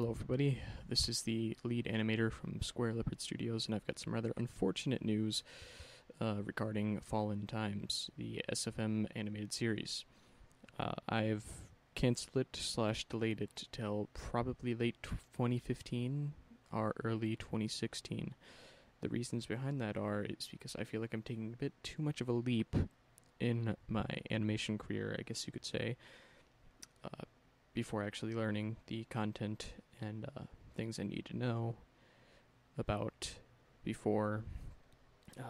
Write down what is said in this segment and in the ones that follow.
Hello, everybody. This is the lead animator from Square Leopard Studios, and I've got some rather unfortunate news uh, regarding Fallen Times, the SFM animated series. Uh, I've canceled it slash delayed it till probably late 2015 or early 2016. The reasons behind that are is because I feel like I'm taking a bit too much of a leap in my animation career, I guess you could say. Uh, before actually learning the content and uh, things I need to know about before uh,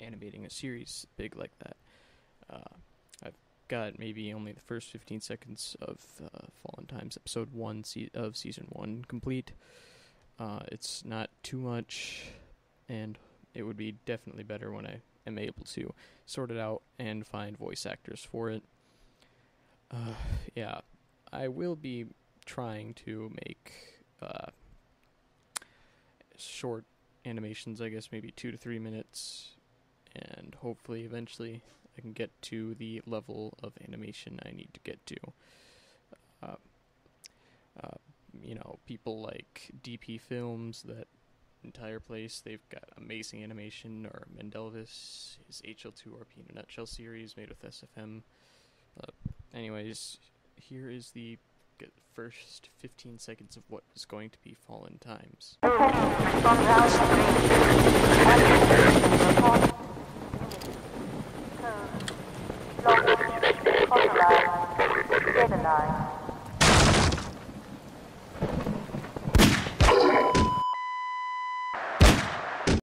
animating a series big like that. Uh, I've got maybe only the first 15 seconds of uh, Fallen Times episode 1 se- of season 1 complete. Uh, it's not too much, and it would be definitely better when I am able to sort it out and find voice actors for it. Uh, yeah, I will be trying to make uh, short animations, I guess maybe two to three minutes, and hopefully eventually I can get to the level of animation I need to get to. Uh, uh, you know, people like DP Films, that entire place, they've got amazing animation, or Mendelvis, his HL2RP in a Nutshell series made with SFM. Uh, anyways, here is the at the first 15 seconds of what is going to be Fallen Times.